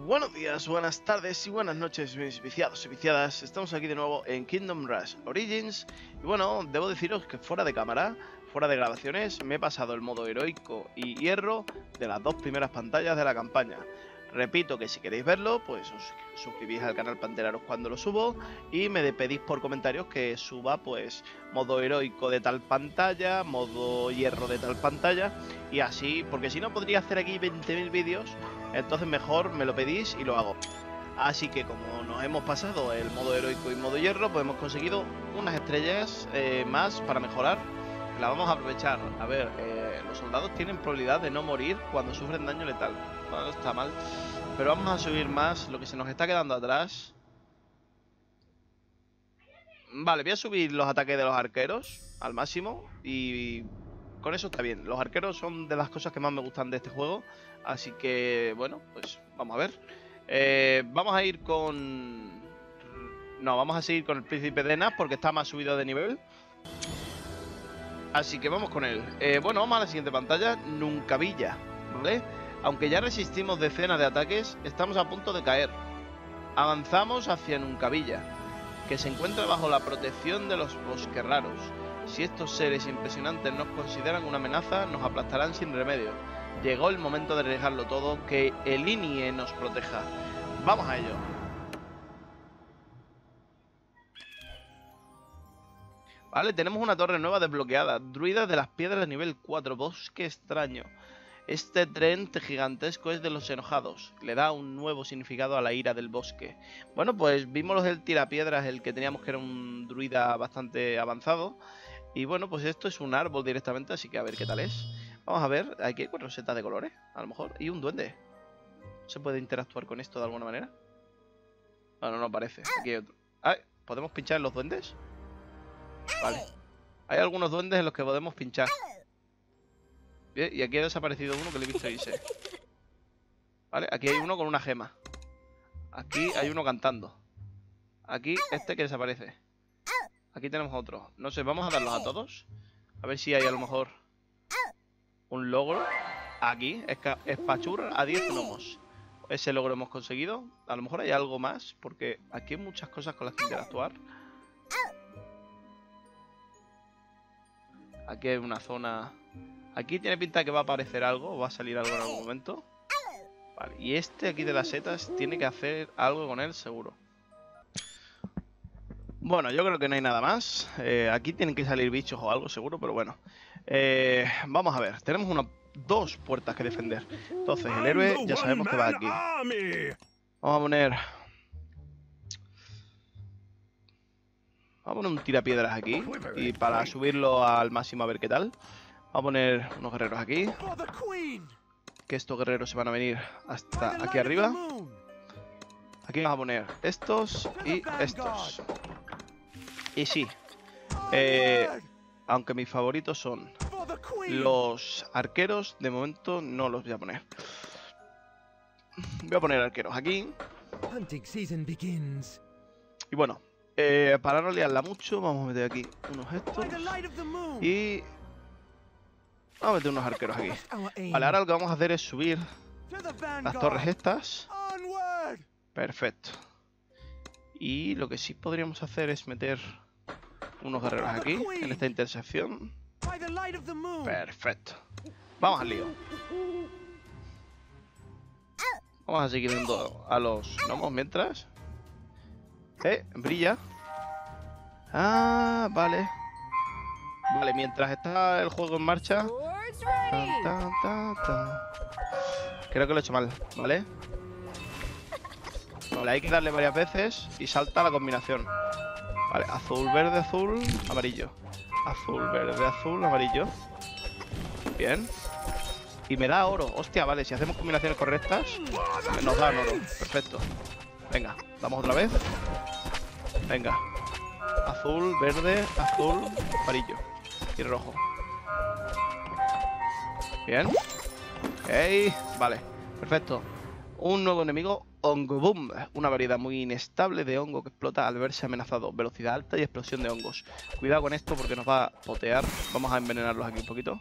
Buenos días, buenas tardes y buenas noches mis viciados y viciadas. Estamos aquí de nuevo en Kingdom Rush Origins. Y bueno, debo deciros que fuera de cámara, fuera de grabaciones, me he pasado el modo heroico y hierro de las dos primeras pantallas de la campaña. Repito que si queréis verlo, pues os suscribís al canal Panteraros cuando lo subo y me pedís por comentarios que suba pues modo heroico de tal pantalla, modo hierro de tal pantalla y así, porque si no podría hacer aquí 20.000 vídeos, entonces mejor me lo pedís y lo hago. Así que como nos hemos pasado el modo heroico y modo hierro, pues hemos conseguido unas estrellas eh, más para mejorar. La vamos a aprovechar. A ver, eh, los soldados tienen probabilidad de no morir cuando sufren daño letal. Bueno, está mal. Pero vamos a subir más lo que se nos está quedando atrás. Vale, voy a subir los ataques de los arqueros al máximo y con eso está bien. Los arqueros son de las cosas que más me gustan de este juego. Así que, bueno, pues vamos a ver. Eh, vamos a ir con... No, vamos a seguir con el príncipe de Nas porque está más subido de nivel. Así que vamos con él. Eh, bueno, vamos a la siguiente pantalla. Nunca Villa, ¿vale? Aunque ya resistimos decenas de ataques, estamos a punto de caer. Avanzamos hacia Nuncavilla, que se encuentra bajo la protección de los bosques raros. Si estos seres impresionantes nos consideran una amenaza, nos aplastarán sin remedio. Llegó el momento de arriesgarlo todo, que el INIE nos proteja. Vamos a ello. Vale, tenemos una torre nueva desbloqueada. Druidas de las piedras de nivel 4. Bosque extraño. Este tren gigantesco es de los enojados. Le da un nuevo significado a la ira del bosque. Bueno, pues vimos los del tirapiedras, el que teníamos que era un druida bastante avanzado. Y bueno, pues esto es un árbol directamente, así que a ver qué tal es. Vamos a ver, aquí hay cuatro setas de colores, a lo mejor. Y un duende. ¿Se puede interactuar con esto de alguna manera? No, no, no parece. Aquí hay otro. Ah, ¿podemos pinchar en los duendes? Vale. Hay algunos duendes en los que podemos pinchar. Y aquí ha desaparecido uno que le he visto irse. Vale, aquí hay uno con una gema. Aquí hay uno cantando. Aquí este que desaparece. Aquí tenemos otro. No sé, vamos a darlos a todos. A ver si hay a lo mejor un logro. Aquí, espachurra a 10 gnomos. Ese logro hemos conseguido. A lo mejor hay algo más, porque aquí hay muchas cosas con las que interactuar. Aquí hay una zona... Aquí tiene pinta que va a aparecer algo, va a salir algo en algún momento. Y este aquí de las setas tiene que hacer algo con él, seguro. Bueno, yo creo que no hay nada más. Eh, aquí tienen que salir bichos o algo, seguro, pero bueno. Eh, vamos a ver, tenemos dos puertas que defender. Entonces, el héroe ya sabemos que va aquí. Vamos a poner... Vamos a poner un tirapiedras aquí. Y para subirlo al máximo a ver qué tal. Vamos a poner unos guerreros aquí. Que estos guerreros se van a venir hasta aquí arriba. Aquí vamos a poner estos y estos. Y sí. Eh, aunque mis favoritos son los arqueros, de momento no los voy a poner. Voy a poner arqueros aquí. Y bueno, eh, para no liarla mucho, vamos a meter aquí unos estos. Y... Vamos a meter unos arqueros aquí. Vale, ahora lo que vamos a hacer es subir las torres estas. Perfecto. Y lo que sí podríamos hacer es meter unos guerreros aquí, en esta intersección. Perfecto. Vamos al lío. Vamos a seguir viendo a los gnomos mientras. Eh, brilla. Ah, vale. Vale, mientras está el juego en marcha. Creo que lo he hecho mal, ¿vale? Vale, hay que darle varias veces y salta la combinación. Vale, azul, verde, azul, amarillo. Azul, verde, azul, amarillo. Bien. Y me da oro. Hostia, vale, si hacemos combinaciones correctas, nos dan oro. Perfecto. Venga, damos otra vez. Venga. Azul, verde, azul, amarillo. Y rojo. Bien. Ok, vale. Perfecto. Un nuevo enemigo Hongo Boom, una variedad muy inestable de hongo que explota al verse amenazado. Velocidad alta y explosión de hongos. Cuidado con esto porque nos va a potear. Vamos a envenenarlos aquí un poquito.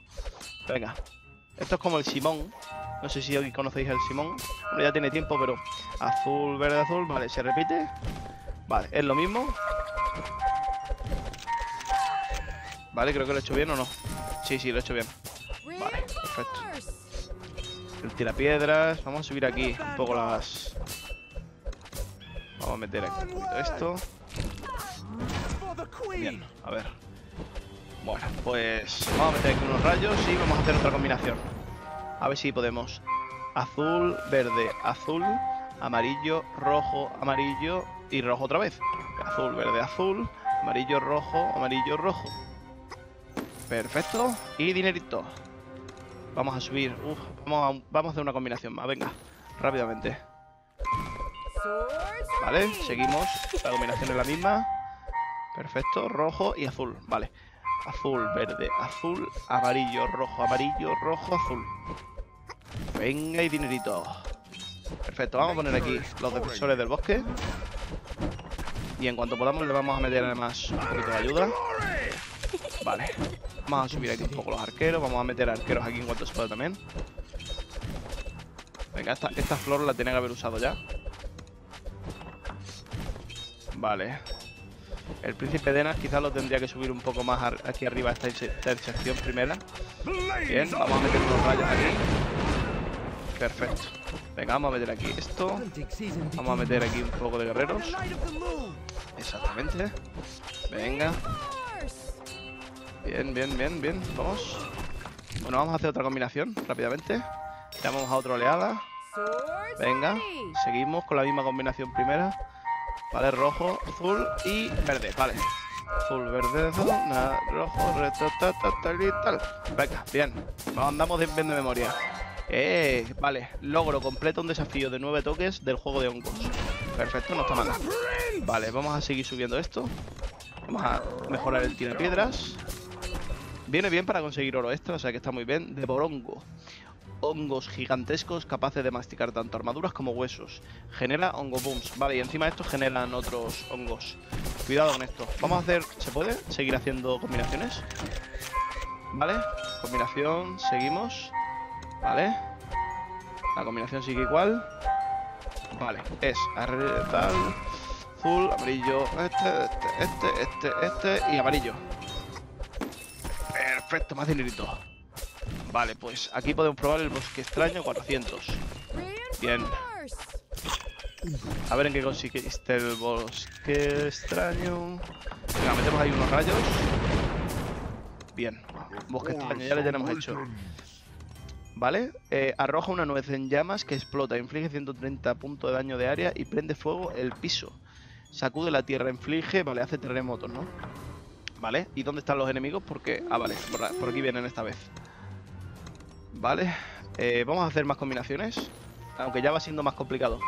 Venga. Esto es como el Simón. No sé si hoy conocéis el Simón. Bueno, ya tiene tiempo, pero azul, verde, azul. Vale, se repite. Vale, es lo mismo. Vale, creo que lo he hecho bien o no. Sí, sí, lo he hecho bien. Perfecto. El tirapiedras. Vamos a subir aquí un poco las... Vamos a meter aquí un poquito esto. Bien, a ver. Bueno, pues vamos a meter aquí unos rayos y vamos a hacer otra combinación. A ver si podemos. Azul, verde, azul, amarillo, rojo, amarillo y rojo otra vez. Azul, verde, azul, amarillo, rojo, amarillo, rojo. Perfecto. Y dinerito. Vamos a subir. Vamos, a, vamos a hacer una combinación más. Venga, rápidamente. Vale, seguimos. La combinación es la misma. Perfecto, rojo y azul. Vale. Azul, verde, azul, amarillo, rojo, amarillo, rojo, azul. Venga y dinerito. Perfecto, vamos a poner aquí los defensores del bosque. Y en cuanto podamos le vamos a meter además un poquito de ayuda. Vale. Vamos a subir aquí un poco los arqueros. Vamos a meter arqueros aquí en cuanto se pueda también. Venga, esta, esta flor la tenía que haber usado ya. Vale. El príncipe Denas quizás lo tendría que subir un poco más aquí arriba esta, esta sección primera. Bien, vamos a meter unos rayos aquí. Perfecto. Venga, vamos a meter aquí esto. Vamos a meter aquí un poco de guerreros. Exactamente. Venga. Bien, bien, bien, bien. Vamos. Bueno, vamos a hacer otra combinación rápidamente. Llamamos a otra oleada. Venga, seguimos con la misma combinación primera. Vale, rojo, azul y verde, vale. Azul, verde, azul, nada, rojo, reto, y tal. Venga, bien. Andamos bien de memoria. Eh, vale, logro completo un desafío de nueve toques del juego de hongos. Perfecto, no está mal. Vale, vamos a seguir subiendo esto. Vamos a mejorar el tiro de piedras. Viene bien para conseguir oro extra, o sea que está muy bien. De borongo hongos gigantescos capaces de masticar tanto armaduras como huesos. Genera hongo booms. Vale, y encima de esto generan otros hongos. Cuidado con esto. Vamos a hacer... ¿Se puede seguir haciendo combinaciones? Vale. Combinación. Seguimos. Vale. La combinación sigue igual. Vale. Es tal, azul, amarillo, este, este, este, este, este y amarillo. Perfecto, más dinerito. Vale, pues aquí podemos probar el bosque extraño 400. Bien. A ver en qué consiste el bosque extraño. Venga, metemos ahí unos rayos. Bien. Bosque extraño, ya lo tenemos hecho. ¿Vale? Eh, arroja una nuez en llamas que explota, inflige 130 puntos de daño de área y prende fuego el piso. Sacude la tierra, inflige, vale, hace terremotos, ¿no? ¿Vale? ¿Y dónde están los enemigos? Porque... Ah, vale, por aquí vienen esta vez. Vale, eh, vamos a hacer más combinaciones, aunque ya va siendo más complicado.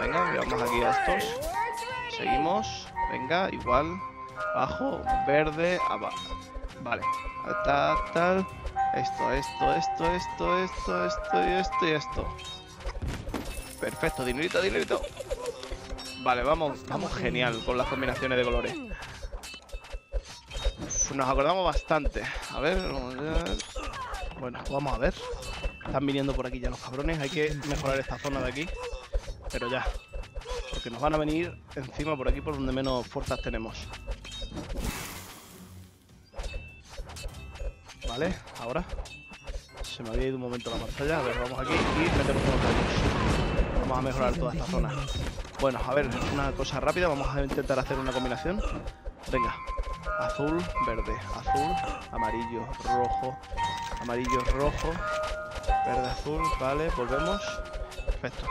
Venga, vamos aquí a estos. Seguimos, venga, igual. Abajo, verde, abajo. Vale, tal, tal. Esto, esto, esto, esto, esto, esto y esto y esto. Perfecto, dinerito, dinerito. Vale, vamos, vamos genial con las combinaciones de colores. Nos acordamos bastante. A ver, bueno, vamos a ver. Están viniendo por aquí ya los cabrones. Hay que mejorar esta zona de aquí. Pero ya. Porque nos van a venir encima por aquí por donde menos fuerzas tenemos. Vale, ahora. Se me había ido un momento la pantalla. A ver, vamos aquí y metemos unos rayos. Vamos a mejorar toda esta zona. Bueno, a ver, una cosa rápida. Vamos a intentar hacer una combinación. Venga. Azul, verde, azul, amarillo, rojo, amarillo, rojo, verde, azul, vale, volvemos. Perfecto.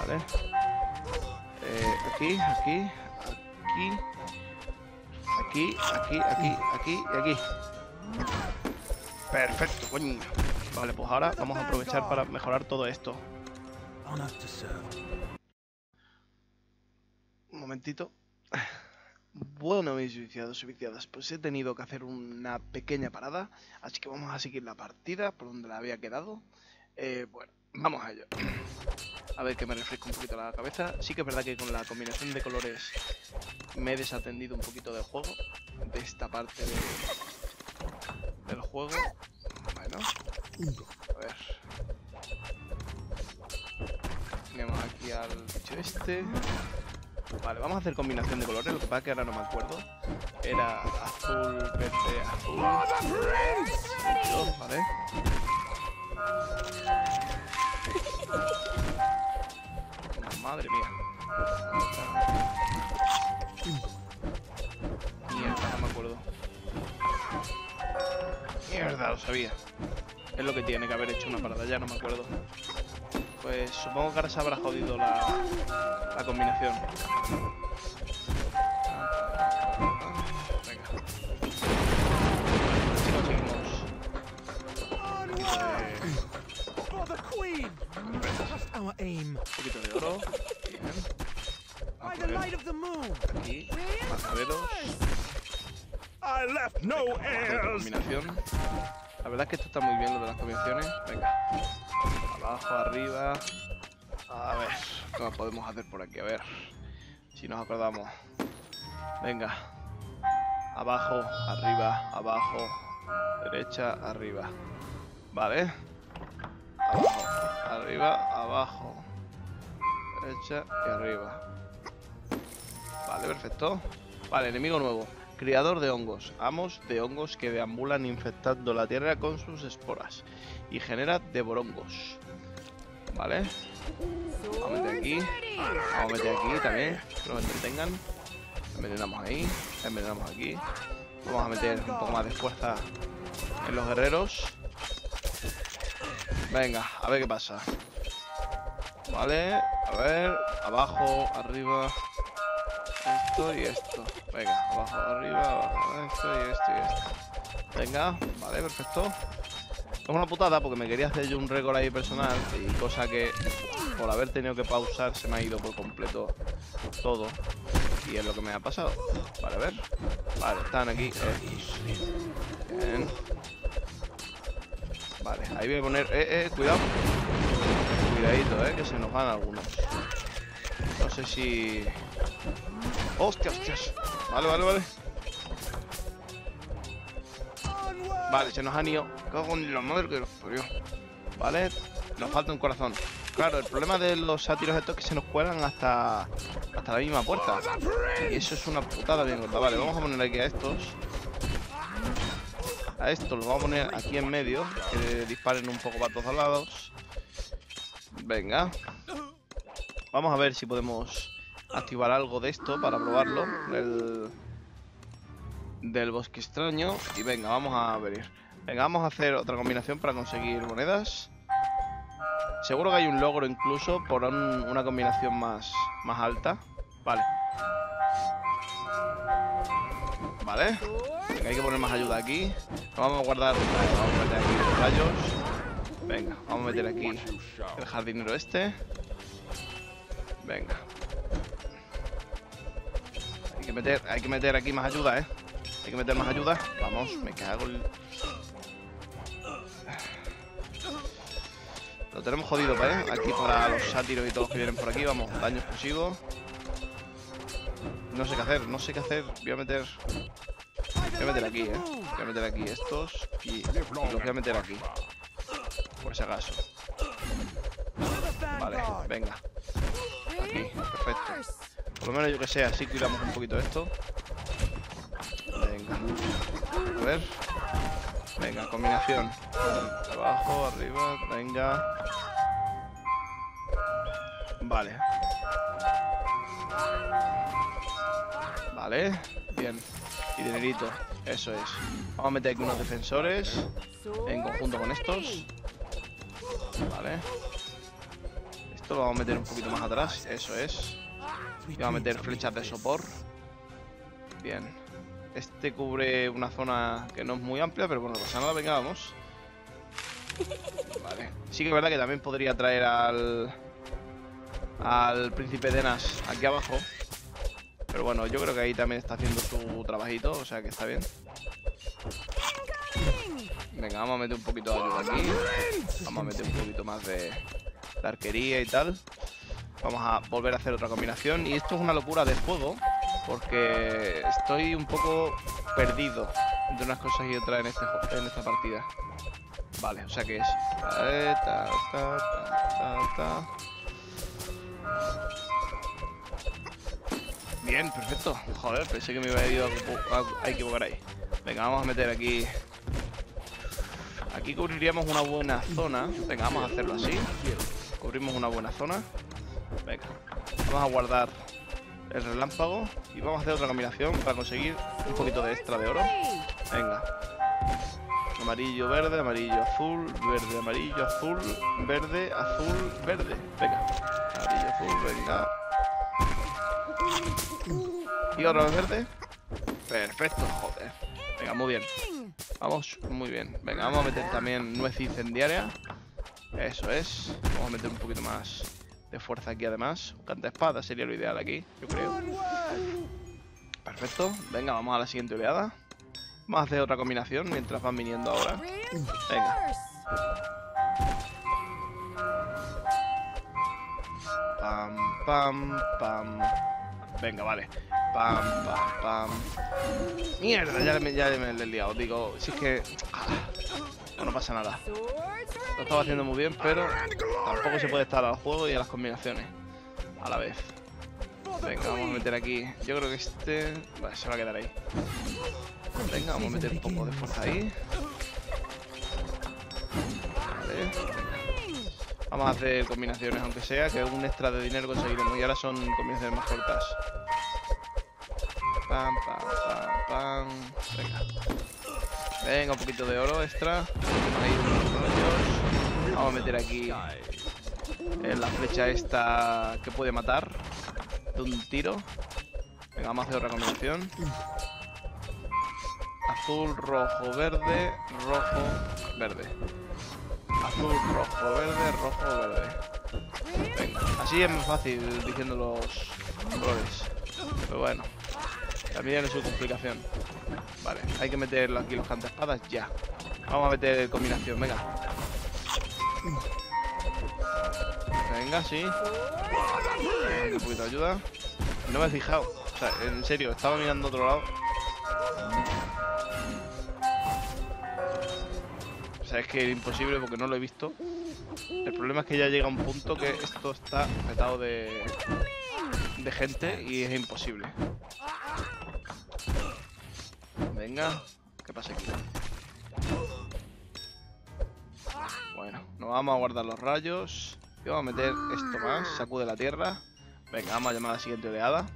Vale. Eh, aquí, aquí, aquí, aquí, aquí, aquí, aquí y aquí. Perfecto, coño. Vale, pues ahora vamos a aprovechar para mejorar todo esto. Un momentito. Bueno, mis viciados y viciadas, pues he tenido que hacer una pequeña parada, así que vamos a seguir la partida por donde la había quedado. Eh, bueno, vamos a ello. A ver que me refresco un poquito la cabeza. Sí que es verdad que con la combinación de colores me he desatendido un poquito del juego, de esta parte del juego. A ver. Tenemos aquí al bicho este. Vale, vamos a hacer combinación de colores, lo que pasa es que ahora no me acuerdo. Era azul, verde, azul. Dos, vale. Madre mía. Mierda, no me acuerdo. Mierda, lo sabía. Es lo que tiene que haber hecho una parada, ya no me acuerdo. Pues supongo que ahora se habrá jodido la, la combinación. Venga. Si conseguimos. Un poquito de oro. Bien. Aquí. Left no combinación. La verdad es que esto está muy bien lo de las combinaciones. Venga. Abajo, arriba. ¿Qué podemos hacer por aquí? A ver. Si nos acordamos. Venga. Abajo, arriba, abajo. Derecha, arriba. Vale. Abajo, arriba, abajo. Derecha y arriba. Vale, perfecto. Vale, enemigo nuevo. Criador de hongos. Amos de hongos que deambulan infectando la tierra con sus esporas. Y genera devorongos. Vale. Vamos a meter aquí. Vamos a meter aquí también. Que nos entretengan. Envenenamos ahí. Envenenamos aquí. Vamos a meter un poco más de fuerza en los guerreros. Venga, a ver qué pasa. Vale, a ver. Abajo, arriba. Esto y esto. Venga, abajo, arriba, abajo, esto y esto y esto. Venga, vale, perfecto. Es una putada porque me quería hacer yo un récord ahí personal y cosa que por haber tenido que pausar se me ha ido por completo todo. Y es lo que me ha pasado. Vale, a ver. Vale, están aquí. Bien. Vale, ahí voy a poner... Eh, eh, cuidado. Cuidadito, eh, que se nos van algunos. No sé si... ¡Hostia, hostias! Vale, vale, vale. Vale, se nos han ido. Cago en la madre que los parió. Vale, nos falta un corazón. Claro, el problema de los sátiros estos es que se nos cuelan hasta, hasta la misma puerta. Y eso es una putada bien gorda. Vale, vamos a poner aquí a estos. A estos los vamos a poner aquí en medio. Que disparen un poco para todos lados. Venga. Vamos a ver si podemos activar algo de esto para probarlo. Del, del bosque extraño. Y venga, vamos a ver. Venga, vamos a hacer otra combinación para conseguir monedas. Seguro que hay un logro incluso por un- una combinación más, más alta. Vale. Vale. Venga, hay que poner más ayuda aquí. Nos vamos a guardar. Vamos a meter aquí los rayos. Venga, vamos a meter aquí el jardinero este. Venga. Hay que meter, hay que meter aquí más ayuda, eh. Hay que meter más ayuda. Vamos, me cago en... Lo tenemos jodido, ¿eh? Aquí para los sátiros y todos los que vienen por aquí. Vamos, daño explosivo. No sé qué hacer, no sé qué hacer. Voy a meter... Voy a meter aquí, ¿eh? Voy a meter aquí estos y, y los voy a meter aquí. Por si acaso. Vale, venga. Aquí, perfecto. Por lo menos yo que sé, así cuidamos un poquito esto. A ver. Venga, combinación. Abajo, arriba, venga. Vale. Vale, bien. Y dinerito, eso es. Vamos a meter aquí unos defensores en conjunto con estos. Vale. Esto lo vamos a meter un poquito más atrás, eso es. Y vamos a meter flechas de sopor. Bien. Este cubre una zona que no es muy amplia, pero bueno, no pasa nada, venga, vamos. Vale. Sí que es verdad que también podría traer al... Al príncipe Denas aquí abajo. Pero bueno, yo creo que ahí también está haciendo su trabajito, o sea que está bien. Venga, vamos a meter un poquito de ayuda aquí. Vamos a meter un poquito más de, de arquería y tal. Vamos a volver a hacer otra combinación. Y esto es una locura de juego. Porque estoy un poco perdido entre unas cosas y otras en, este, en esta partida. Vale, o sea que es. eh, ta, ta. Bien, perfecto. Joder, pensé que me iba a- a equivocar ahí. Venga, vamos a meter aquí. Aquí cubriríamos una buena zona. Venga, vamos a hacerlo así. Cubrimos una buena zona. Venga, vamos a guardar el relámpago y vamos a hacer otra combinación para conseguir un poquito de extra de oro. Venga. Amarillo, verde, amarillo, azul, verde, amarillo, azul, verde, azul, verde. Venga. Amarillo, azul, venga. Y vez verde. Perfecto, joder. Venga, muy bien. Vamos, muy bien. Venga, vamos a meter también nuez incendiaria. Eso es. Vamos a meter un poquito más de fuerza aquí además. Un canta espada sería lo ideal aquí, yo creo. Perfecto. Venga, vamos a la siguiente oleada. Vamos a hacer otra combinación mientras van viniendo ahora. Venga. Pam, pam, pam. Venga, vale. Pam, pam, pam. Mierda, ya me, ya me he liado. Digo, si es que... ah, no, pasa nada. Lo estaba haciendo muy bien, pero tampoco se puede estar al juego y a las combinaciones a la vez. Venga, vamos a meter aquí. Yo creo que este se va a quedar ahí. Venga, vamos a meter un poco de fuerza ahí. Vale. Vamos a hacer combinaciones, aunque sea que un extra de dinero conseguiremos. Y ahora son combinaciones más cortas. Pam, pam, pam, pam. Venga. Venga, un poquito de oro extra. Ahí. Vamos a meter aquí eh, la flecha esta que puede matar de un tiro. Venga, vamos a hacer otra combinación. Azul, rojo, verde, rojo, verde. Azul, rojo, verde, rojo, verde. Venga, así es más fácil diciendo los colores. Pero bueno, también tiene su complicación. Vale, hay que meter aquí los cantaespadas ya. Vamos a meter combinación, venga. Venga, sí. Un poquito de ayuda. No me he fijado. O sea, en serio, estaba mirando otro lado. O sea, es que es imposible porque no lo he visto. El problema es que ya llega un punto que esto está petado de, de gente y es imposible. Venga, ¿qué pasa aquí? Bueno, nos vamos a guardar los rayos. Y vamos a meter esto más, sacude la tierra. Venga, vamos a llamar a la siguiente oleada.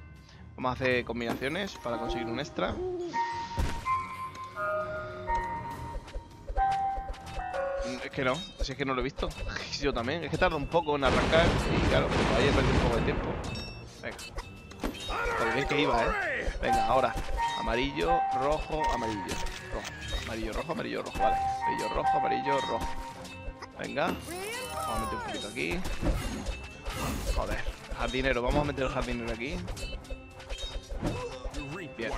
Vamos a hacer combinaciones para conseguir un extra. Mm, Es que no, si es que no lo he visto. Yo también, es que tarda un poco en arrancar y claro, ahí he perdido un poco de tiempo. Venga. Pero bien que iba, eh. Venga, ahora. Amarillo, rojo, amarillo. Rojo. Amarillo, rojo, amarillo, rojo. Vale. Amarillo, rojo, amarillo, rojo. Venga. Vamos a meter un poquito aquí. Joder. Jardinero. Vamos a meter el jardinero aquí. Bien.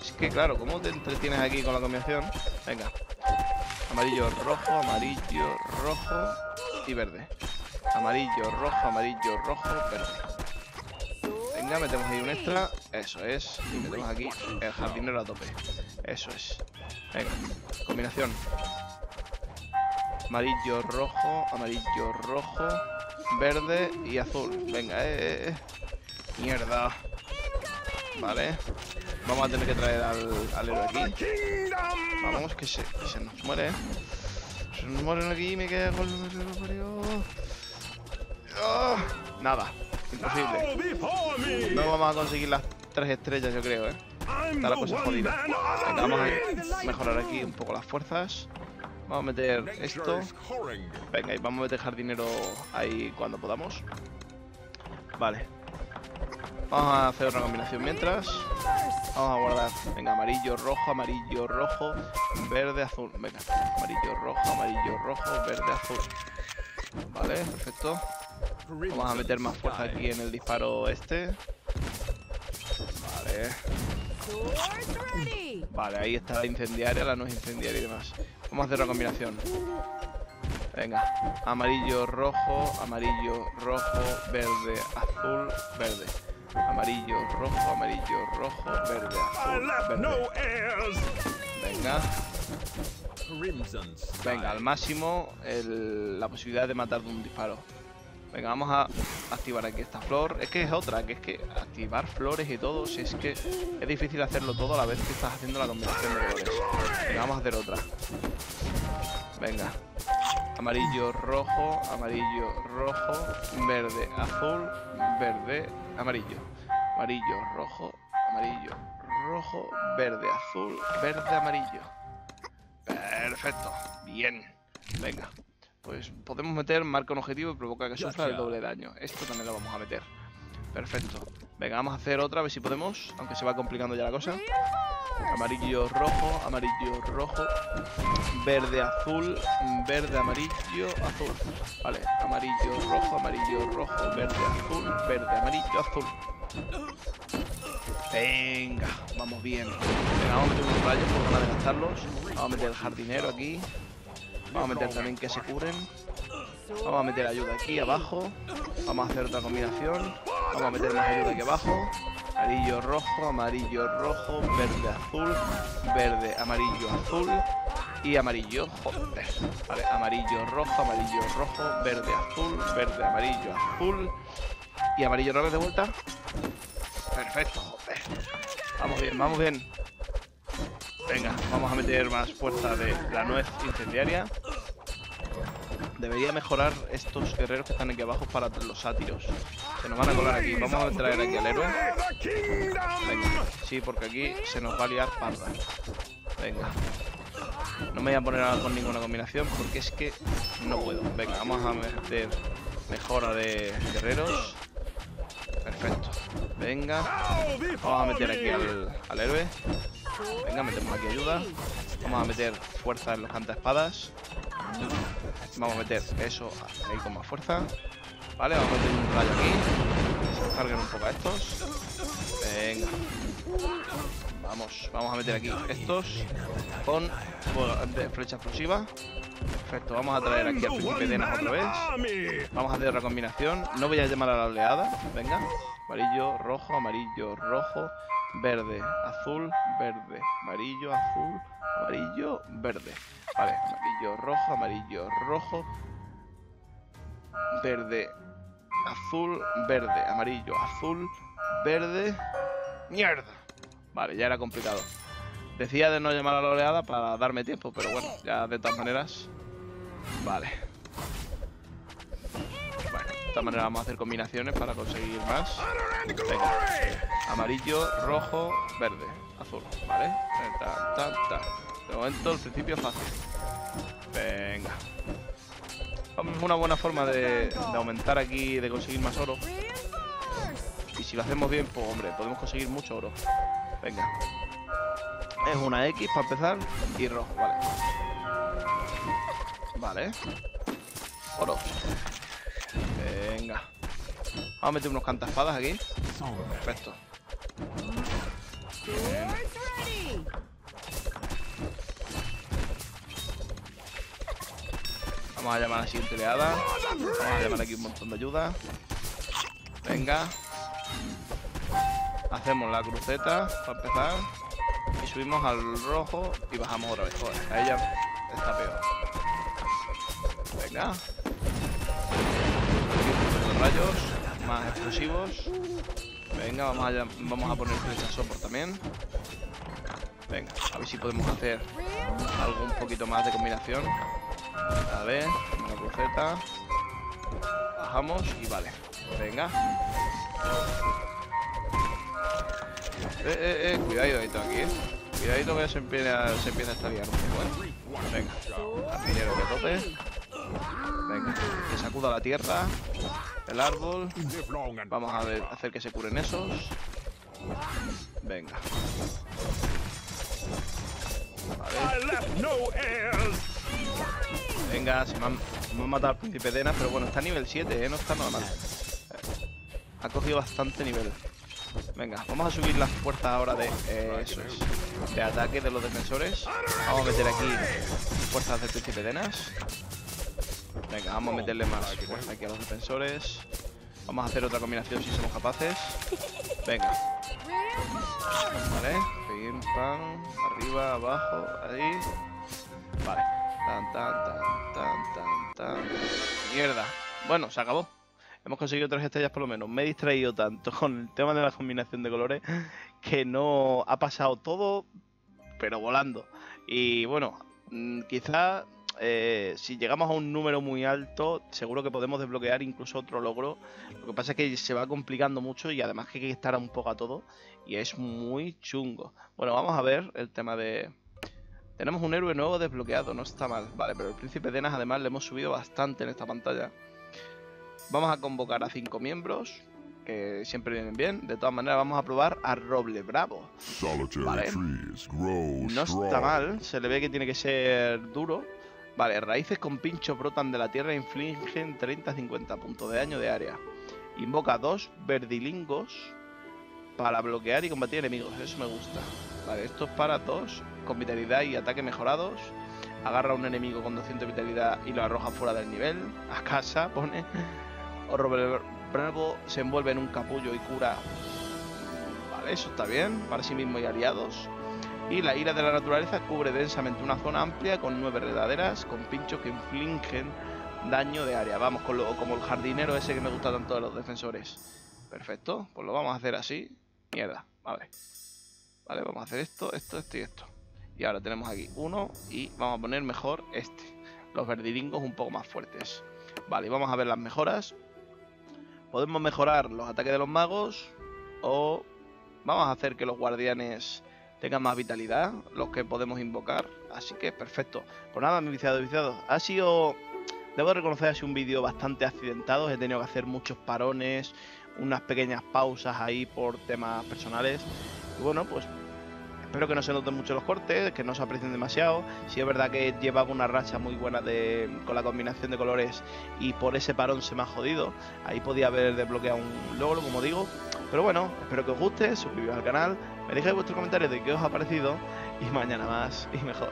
Es que claro, ¿cómo te entretienes aquí con la combinación? Venga. Amarillo, rojo, amarillo, rojo y verde. Amarillo, rojo, amarillo, rojo, verde. Venga, metemos ahí un extra. Eso es. Y metemos aquí el jardinero a tope. Eso es. Venga. Combinación. Amarillo, rojo, amarillo, rojo, verde y azul. Venga, eh, eh, eh. Mierda. Vale. Vamos a tener que traer al, al héroe aquí. Vamos, que se, que se nos muere. Se nos mueren aquí, me queda con el ¡Ah! Nada, imposible. No vamos a conseguir las tres estrellas, yo creo, ¿eh? Está la cosa jodida. vamos a mejorar aquí un poco las fuerzas. Vamos a meter esto. Venga, y vamos a meter jardinero ahí cuando podamos. Vale. Vamos a hacer otra combinación mientras. Vamos a guardar. Venga, amarillo, rojo, amarillo, rojo, verde, azul. Venga, amarillo, rojo, amarillo, rojo, verde, azul. Vale, perfecto. Vamos a meter más fuerza aquí en el disparo este. Vale. Vale, ahí está la incendiaria, la no es incendiaria y demás. Vamos a hacer una combinación. Venga, amarillo, rojo, amarillo, rojo, verde, azul, verde. Amarillo, rojo, amarillo, rojo, verde, azul, verde. Venga. Venga, al máximo el- la posibilidad de matar de un disparo. Venga, vamos a activar aquí esta flor. Es que es otra, que es que activar flores y todo, si es que es difícil hacerlo todo a la vez que estás haciendo la combinación de colores. Venga, vamos a hacer otra. Venga. Amarillo, rojo, amarillo, rojo, verde, azul, verde, amarillo. Amarillo, rojo, amarillo, rojo, verde, azul, verde, amarillo. Perfecto. Bien. Venga. Pues podemos meter marca un objetivo y provoca que sufra el doble daño. Esto también lo vamos a meter. Perfecto. Venga, vamos a hacer otra, a ver si podemos. Aunque se va complicando ya la cosa. Amarillo, rojo, amarillo, rojo. Verde, azul, verde, amarillo, azul. Vale, amarillo, rojo, amarillo, rojo, verde, azul, verde, amarillo, azul. Venga, vamos bien. Venga, vamos a meter unos rayos por ganas de gastarlos. Vamos a meter el jardinero aquí. Vamos a meter también que se curen. Vamos a meter ayuda aquí abajo. Vamos a hacer otra combinación. Vamos a meter más ayuda aquí abajo. Amarillo, rojo, amarillo, rojo, verde, azul, verde, amarillo, azul y amarillo. Joder. Vale, amarillo, rojo, amarillo, rojo, verde, azul, verde, amarillo, azul y amarillo otra vez de vuelta. Perfecto, joder. Vamos bien, vamos bien. Venga, vamos a meter más fuerza de la nuez incendiaria. Debería mejorar estos guerreros que están aquí abajo para los sátiros. Se nos van a colar aquí. Vamos a traer aquí al héroe. Venga, sí, porque aquí se nos va a liar parda. Venga. No me voy a poner ahora con ninguna combinación porque es que no puedo. Venga, vamos a meter mejora de guerreros. Perfecto. Venga. Vamos a meter aquí al, al héroe. Venga, metemos aquí ayuda. Vamos a meter fuerza en los cantaespadas. Vamos a meter eso ahí con más fuerza. Vale, vamos a meter un rayo aquí. Se carguen un poco a estos. Venga. Vamos, vamos a meter aquí estos con flecha explosiva. Perfecto, vamos a traer aquí al príncipe de Enas otra vez. Vamos a hacer otra combinación. No voy a llamar a la oleada. Venga. Amarillo, rojo, amarillo, rojo, verde, azul, verde, amarillo, azul, amarillo, verde. Vale, amarillo, rojo, amarillo, rojo, verde, azul, verde, amarillo, azul, verde. ¡Mierda! Vale, ya era complicado. Decía de no llamar a la oleada para darme tiempo, pero bueno, ya de todas maneras. Vale. Todas maneras vamos a hacer combinaciones para conseguir más. Venga. Amarillo, rojo, verde, azul, ¿vale? Ta, ta, ta. De momento el principio es fácil. Venga. Es una buena forma de aumentar aquí, de conseguir más oro. Y si lo hacemos bien, pues hombre, podemos conseguir mucho oro. Venga. Es una X para empezar y rojo, vale. Vale. Oro. Venga. Vamos a meter unos cantaspadas aquí. Perfecto. Vamos a llamar a la siguiente oleada. Vamos a llamar aquí un montón de ayuda. Venga. Hacemos la cruceta para empezar. Y subimos al rojo y bajamos otra vez. Joder, a ella está peor. Venga. Rayos más explosivos. Venga, vamos a, vamos a poner flecha soporte también. Venga, a ver si podemos hacer algo un poquito más de combinación. A ver, una cruceta. Bajamos y vale. Venga. Eh, eh, eh, cuidadito aquí, eh. Cuidadito que se empieza, se empieza a estar liando un poco, eh. Venga, artillero de tope. Venga, que sacuda la tierra, el árbol. Vamos a hacer que se curen esos. Venga. Venga, se me han, me han matado al príncipe de pero bueno, está a nivel 7, ¿eh? No está nada mal. Ha cogido bastante nivel. Venga, vamos a subir las fuerzas ahora de... eh, eso es. De ataque de los defensores. Vamos a meter aquí fuerzas del príncipe de Enas. Venga, vamos a meterle más fuerza aquí a los defensores. Vamos a hacer otra combinación si somos capaces. Venga. Vale. Pim, pam. Arriba, abajo, ahí. Vale. Tan, tan, tan, tan, tan, tan. Mierda. Bueno, se acabó. Hemos conseguido tres estrellas por lo menos. Me he distraído tanto con el tema de la combinación de colores que no ha pasado todo, pero volando. Y bueno, mm, quizá eh, si llegamos a un número muy alto, seguro que podemos desbloquear incluso otro logro. Lo que pasa es que se va complicando mucho y además que hay que estar un poco a todo. Y es muy chungo. Bueno, vamos a ver el tema de... Tenemos un héroe nuevo desbloqueado, no está mal. Vale, pero el príncipe Denas además le hemos subido bastante en esta pantalla. Vamos a convocar a cinco miembros, que siempre vienen bien. De todas maneras, vamos a probar a Roble Bravo. Vale. No está mal, se le ve que tiene que ser duro. Vale, raíces con pincho brotan de la tierra e infligen 30-50 puntos de daño de área. Invoca dos verdilingos para bloquear y combatir enemigos, eso me gusta. Vale, esto es para dos, con vitalidad y ataque mejorados. Agarra a un enemigo con 200 de vitalidad y lo arroja fuera del nivel. A casa, pone. O Bravo se envuelve en un capullo y cura. Vale, eso está bien, para sí mismo y aliados. Y la ira de la naturaleza cubre densamente una zona amplia con nueve redaderas con pinchos que infligen daño de área. Vamos, con lo, como el jardinero ese que me gusta tanto de los defensores. Perfecto, pues lo vamos a hacer así. Mierda, vale. Vale, vamos a hacer esto, esto, esto y esto. Y ahora tenemos aquí uno y vamos a poner mejor este. Los verdilingos un poco más fuertes. Vale, y vamos a ver las mejoras. Podemos mejorar los ataques de los magos o vamos a hacer que los guardianes tengan más vitalidad, los que podemos invocar. Así que perfecto. Pues nada, mi viciado, viciado. Ha sido, debo reconocer, ha sido un vídeo bastante accidentado. He tenido que hacer muchos parones, unas pequeñas pausas ahí por temas personales. Y bueno, pues espero que no se noten mucho los cortes, que no se aprecien demasiado. Si es verdad que llevaba una racha muy buena de, con la combinación de colores y por ese parón se me ha jodido. Ahí podía haber desbloqueado un logro, como digo. Pero bueno, espero que os guste, suscribiros al canal, me dejéis vuestros comentarios de qué os ha parecido y mañana más y mejor.